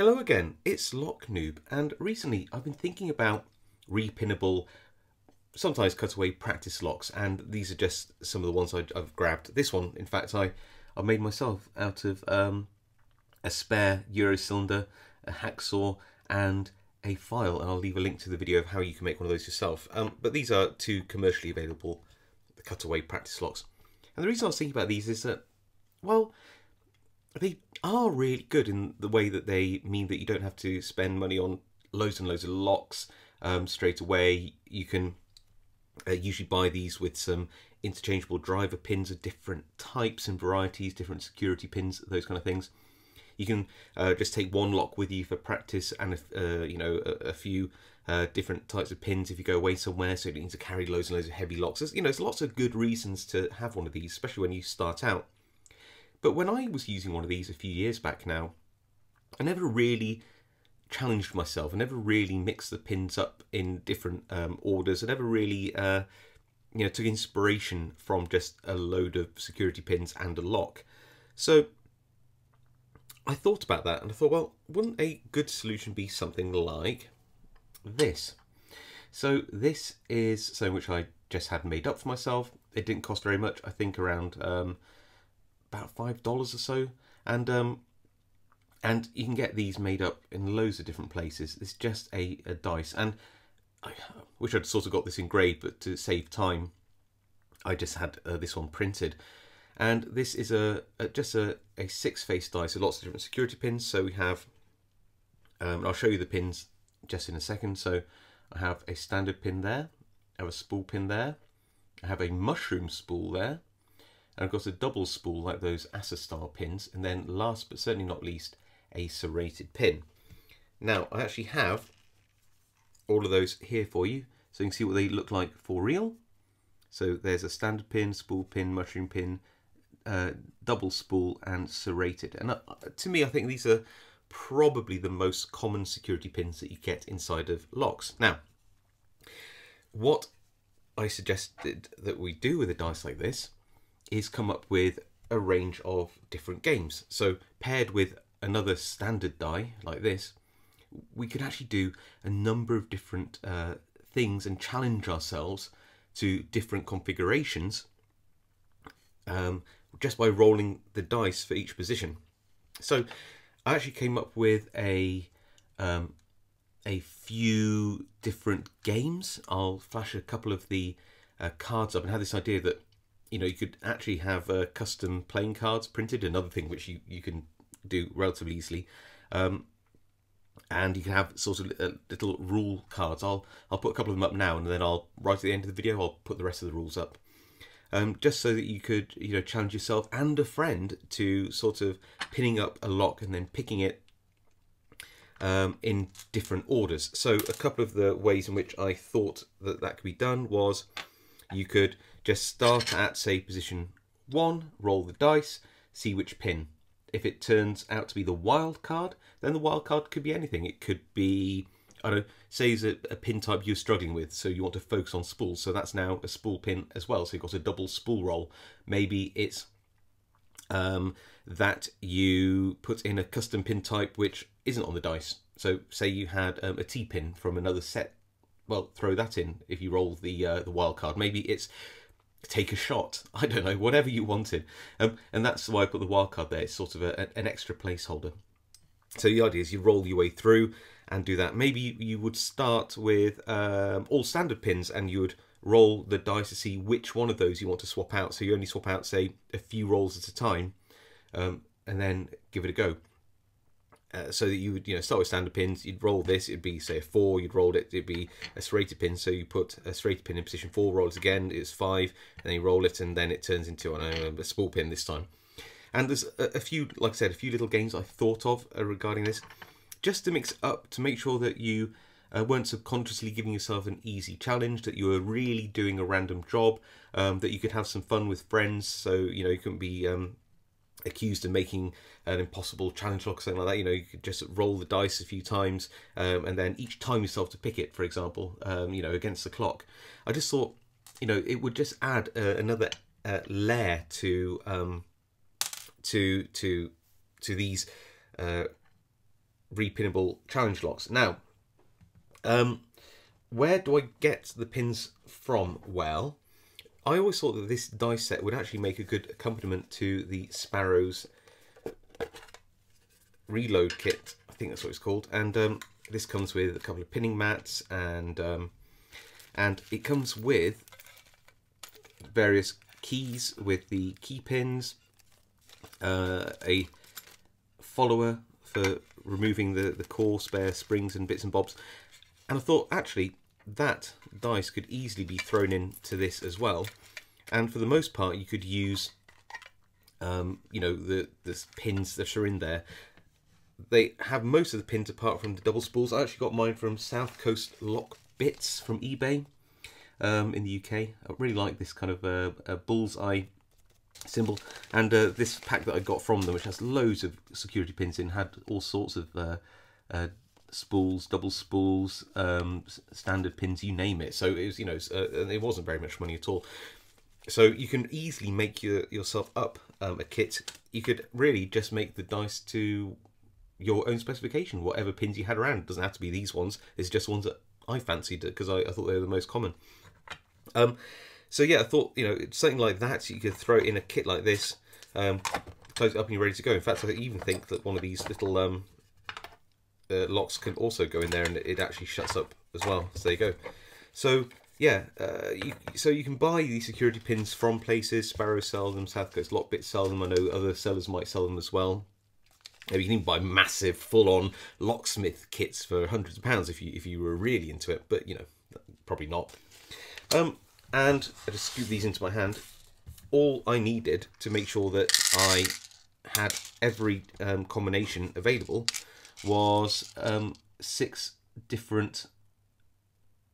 Hello again, it's Lock Noob, and recently I've been thinking about repinnable, sometimes cutaway practice locks, and these are just some of the ones I, have grabbed. This one, in fact, I, I made myself out of um, a spare Euro cylinder, a hacksaw, and a file, and I'll leave a link to the video of how you can make one of those yourself. Um, but these are two commercially available cutaway practice locks. And the reason I was thinking about these is that, well, they are really good in the way that they mean that you don't have to spend money on loads and loads of locks um, straight away. You can uh, usually buy these with some interchangeable driver pins of different types and varieties, different security pins, those kind of things. You can uh, just take one lock with you for practice and uh, you know a, a few uh, different types of pins if you go away somewhere, so you don't need to carry loads and loads of heavy locks. There's, you know, there's lots of good reasons to have one of these, especially when you start out. But when I was using one of these a few years back now, I never really challenged myself. I never really mixed the pins up in different um, orders. I never really, uh, you know, took inspiration from just a load of security pins and a lock. So I thought about that and I thought, well, wouldn't a good solution be something like this? So this is something which I just had made up for myself. It didn't cost very much. I think around um, about five dollars or so, and um, and you can get these made up in loads of different places. It's just a, a dice, and I wish I'd sort of got this in engraved, but to save time, I just had uh, this one printed. And this is a, a just a, a six face dice with lots of different security pins. So we have, um, I'll show you the pins just in a second. So I have a standard pin there, I have a spool pin there, I have a mushroom spool there, and I've got a double spool like those ASSA style pins and then last but certainly not least a serrated pin. Now I actually have all of those here for you so you can see what they look like for real. So there's a standard pin, spool pin, mushroom pin, uh, double spool and serrated and uh, to me I think these are probably the most common security pins that you get inside of locks. Now what I suggested that we do with a dice like this is come up with a range of different games. So paired with another standard die like this, we could actually do a number of different uh, things and challenge ourselves to different configurations um, just by rolling the dice for each position. So I actually came up with a um, a few different games. I'll flash a couple of the uh, cards up and have this idea that you know, you could actually have uh, custom playing cards printed, another thing which you, you can do relatively easily. Um, and you can have sort of uh, little rule cards. I'll I'll put a couple of them up now, and then I'll right at the end of the video I'll put the rest of the rules up, um, just so that you could you know challenge yourself and a friend to sort of pinning up a lock and then picking it um, in different orders. So a couple of the ways in which I thought that that could be done was you could just start at, say, position one, roll the dice, see which pin. If it turns out to be the wild card, then the wild card could be anything. It could be, I don't know, say it's a, a pin type you're struggling with, so you want to focus on spools, so that's now a spool pin as well, so you've got a double spool roll. Maybe it's um, that you put in a custom pin type which isn't on the dice. So say you had um, a T pin from another set, well, throw that in if you roll the uh, the wild card. Maybe it's take a shot. I don't know, whatever you wanted. Um, and that's why I put the wildcard there. It's sort of a, an extra placeholder. So the idea is you roll your way through and do that. Maybe you would start with um, all standard pins and you would roll the dice to see which one of those you want to swap out. So you only swap out, say, a few rolls at a time um, and then give it a go. Uh, so that you would you know start with standard pins. You'd roll this it'd be say a four. You'd roll it it'd be a serrated pin. So you put a serrated pin in position four roll it again it's five and then you roll it and then it turns into know, a small pin this time. And there's a, a, few like i said a few little games i thought of uh, regarding this. Just to mix up to make sure that you uh, weren't subconsciously giving yourself an easy challenge that you were really doing a random job um, that you could have some fun with friends. So you know you couldn't be um, accused of making an impossible challenge lock or something like that. You know, you could just roll the dice a few times um, and then each time yourself to pick it, for example, um, you know, against the clock. I just thought, you know, it would just add uh, another uh, layer to um, to to to these uh, repinnable challenge locks. Now, um, where do I get the pins from? Well, I always thought that this dice set would actually make a good accompaniment to the Sparrows reload kit. I think that's what it's called. And um, this comes with a couple of pinning mats and um, and it comes with various keys with the key pins, uh, a follower for removing the, the core spare springs and bits and bobs. And I thought, actually, that dice could easily be thrown into this as well. And for the most part, you could use, um, you know, the, the pins that are in there. They have most of the pins apart from the double spools. I actually got mine from South Coast Lock Bits from eBay um, in the UK. I really like this kind of uh, bullseye symbol. And uh, this pack that I got from them, which has loads of security pins in, had all sorts of uh, uh, spools, double spools, um, standard pins, you name it. So it was, you know, uh, it wasn't very much money at all. So you can easily make your, yourself up um, a kit. You could really just make the dice to your own specification, whatever pins you had around. It doesn't have to be these ones. It's just ones that I fancied because I, I, thought they were the most common. Um, so yeah, I thought, you know, something like that, you could throw in a kit like this, um, close it up and you're ready to go. In fact, I even think that one of these little um, uh, locks can also go in there and it actually shuts up as well. So there you go. So yeah, uh, you, so you can buy these security pins from places. Sparrow sell them, South Coast Lockbit sell them. I know other sellers might sell them as well. Maybe you can even buy massive, full-on locksmith kits for hundreds of pounds if you if you were really into it. But you know, probably not. Um, and I just scoop these into my hand. All I needed to make sure that I had every um, combination available was um, six different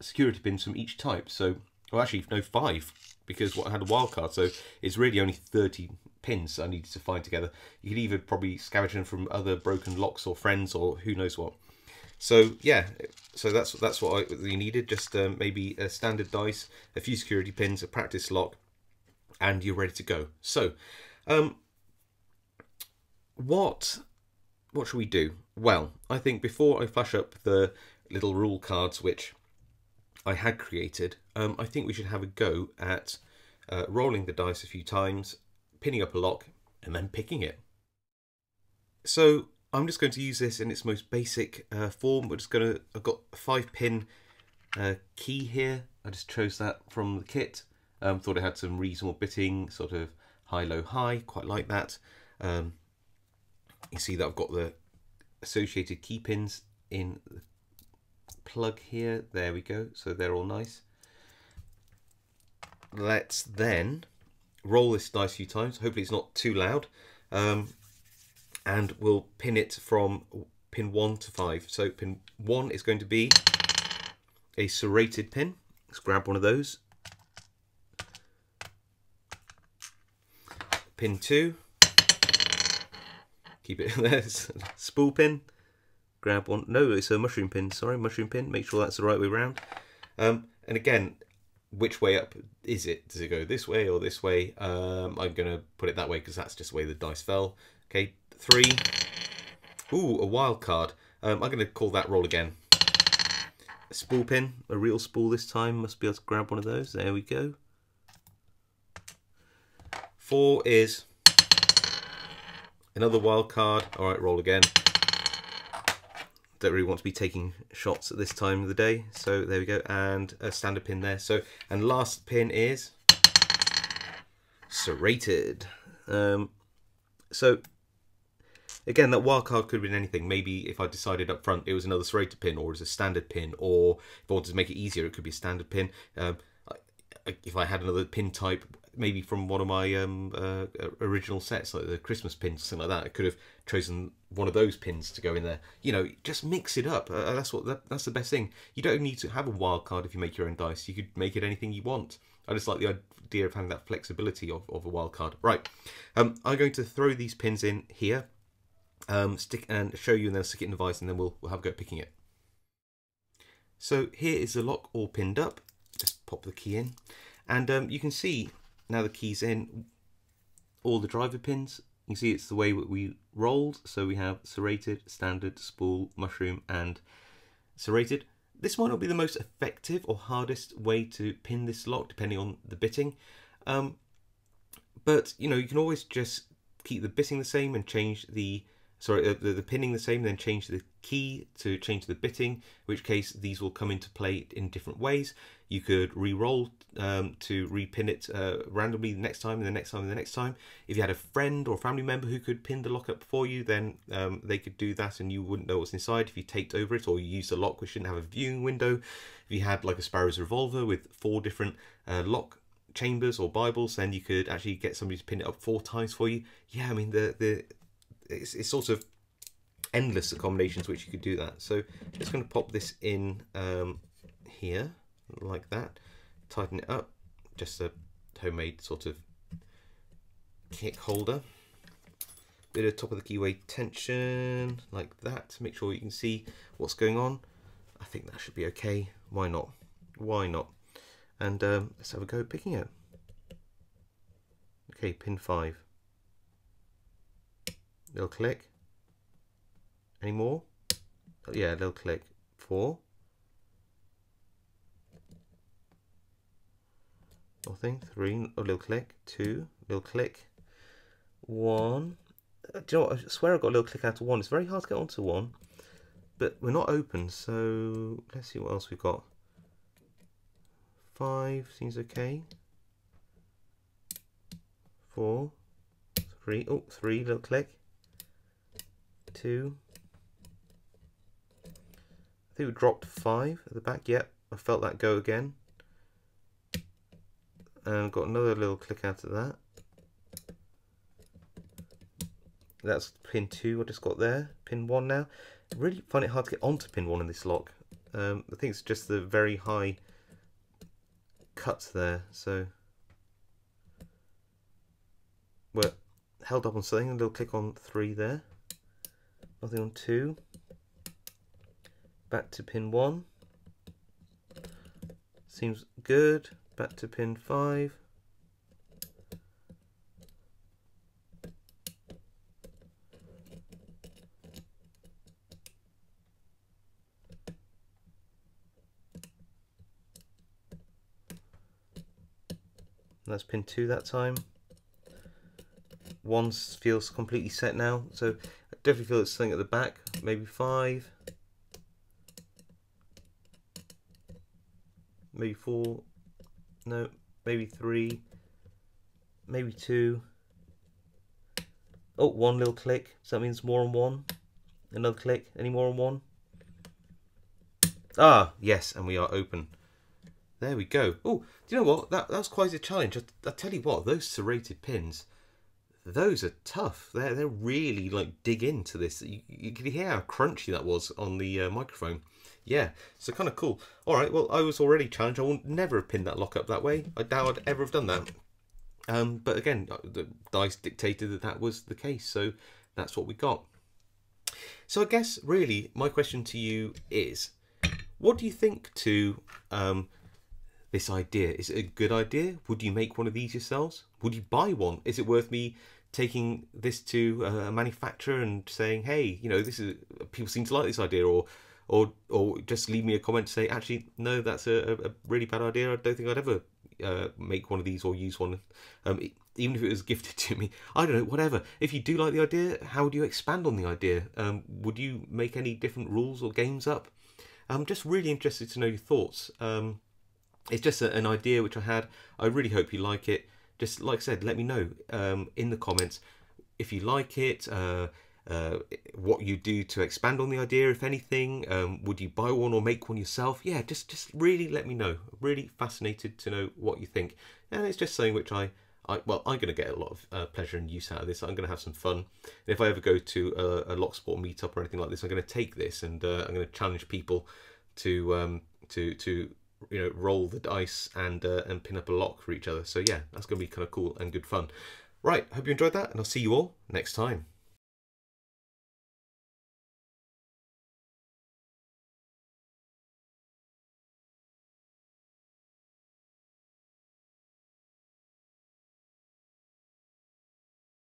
security pins from each type. So, well, actually, no, five, because what I had a wild card. So it's really only 30 pins I needed to find together. You could either probably scavenge them from other broken locks or friends or who knows what. So yeah, so that's that's what I you needed. Just um, maybe a standard dice, a few security pins, a practice lock, and you're ready to go. So, um, what what should we do? Well, I think before I flash up the little rule cards which I had created, um, I think we should have a go at uh, rolling the dice a few times, pinning up a lock, and then picking it. So I'm just going to use this in its most basic uh, form. We're just going to, I've got a five pin uh, key here. I just chose that from the kit. Um, thought it had some reasonable bitting, sort of high, low, high, quite like that. Um, you see that I've got the associated key pins in the plug here. There we go. So they're all nice. Let's then roll this dice a few times. Hopefully it's not too loud. Um, and we'll pin it from pin 1 to 5. So pin 1 is going to be a serrated pin. Let's grab one of those. Pin 2. Keep it there. Spool pin. Grab one. No, it's a mushroom pin. Sorry, mushroom pin. Make sure that's the right way around. Um, and again, which way up is it? Does it go this way or this way? Um, I'm going to put it that way because that's just the way the dice fell. Okay, three. Ooh, a wild card. Um, I'm going to call that roll again. A spool pin, a real spool this time. Must be able to grab one of those. There we go. Four is another wild card. All right, roll again. Don't really want to be taking shots at this time of the day. So there we go. And a standard pin there. So, and last pin is serrated. Um, so again, that wild card could have been anything. Maybe if I decided up front it was another serrated pin or as a standard pin, or if I wanted to make it easier, it could be a standard pin. Um, if I had another pin type, maybe from one of my um, uh, original sets, like the Christmas pins, something like that, I could have chosen one of those pins to go in there. You know, just mix it up. Uh, that's what that, that's the best thing. You don't need to have a wild card if you make your own dice. You could make it anything you want. I just like the idea of having that flexibility of, of a wild card. Right, um, I'm going to throw these pins in here um, stick and show you and then stick it in the vise and then we'll, we'll have a go at picking it. So here is the lock all pinned up. Just pop the key in and um, you can see now the key's in all the driver pins You see it's the way that we rolled. So we have serrated, standard, spool, mushroom and serrated. This might not be the most effective or hardest way to pin this lock depending on the bitting. Um, but you know you can always just keep the bitting the same and change the sorry, the, the pinning the same, then change the key to change the bitting, in which case these will come into play in different ways. You could re-roll um, to repin it uh, randomly the next time and the next time and the next time. If you had a friend or family member who could pin the lock up for you, then um, they could do that and you wouldn't know what's inside if you taped over it or you used a lock which didn't have a viewing window. If you had like a Sparrow's revolver with four different uh, lock chambers or Bibles, then you could actually get somebody to pin it up four times for you. Yeah, I mean the the it's, it's sort of endless combinations which you could do that. So just going to pop this in um, here like that, tighten it up, just a homemade sort of kick holder. Bit of top of the keyway tension like that to make sure you can see what's going on. I think that should be okay. Why not? Why not? And um, let's have a go at picking it. Okay, pin five little click. Any more? Oh, yeah, little click. Four. Nothing. Three. A little click. Two. Little click. One. Uh, do you know what? I swear I got a little click out of one. It's very hard to get onto one. But we're not open, so let's see what else we've got. Five seems okay. Four. Three. Oh, three. Little click two. I think we dropped five at the back. Yep, I felt that go again. And got another little click out of that. That's pin two I just got there. Pin one now. Really find it hard to get onto pin one in this lock. Um, I think it's just the very high cuts there. So we're held up on something. A little click on three there nothing on 2 back to pin 1 seems good. Back to pin 5 that's pin 2 that time. One feels completely set now. So Definitely feel it's something at the back, maybe five. Maybe four. No, maybe three. Maybe two. Oh, one little click. So that means more on one. Another click. Any more on one? Ah, yes, and we are open. There we go. Oh, do you know what? That that's quite a challenge. I, I tell you what, those serrated pins those are tough. They're they're really like dig into this. You, you can hear how crunchy that was on the uh, microphone. Yeah, so kind of cool. All right, well I was already challenged. I would never have pinned that lock up that way. I doubt I'd ever have done that. Um, but again, uh, the dice dictated that that was the case, so that's what we got. So I guess really my question to you is, what do you think to um, this idea? Is it a good idea? Would you make one of these yourselves? Would you buy one? Is it worth me taking this to a manufacturer and saying, hey, you know, this is people seem to like this idea, or or or just leave me a comment to say, actually, no, that's a, a really bad idea. I don't think I'd ever uh, make one of these or use one. Um, even if it was gifted to me, I don't know, whatever. If you do like the idea, how would you expand on the idea? Um, would you make any different rules or games up? I'm just really interested to know your thoughts. Um, it's just a, an idea which I had. I really hope you like it just like I said, let me know um, in the comments if you like it, uh, uh, what you do to expand on the idea, if anything. Um, would you buy one or make one yourself? Yeah, just just really let me know. Really fascinated to know what you think. And it's just something which I, I well, I'm going to get a lot of uh, pleasure and use out of this. I'm going to have some fun. And if I ever go to a, a lock sport meetup or anything like this, I'm going to take this and uh, I'm going to challenge people to um, to to you know roll the dice and uh, and pin up a lock for each other. So yeah, that's going to be kind of cool and good fun. Right, hope you enjoyed that, and I'll see you all next time.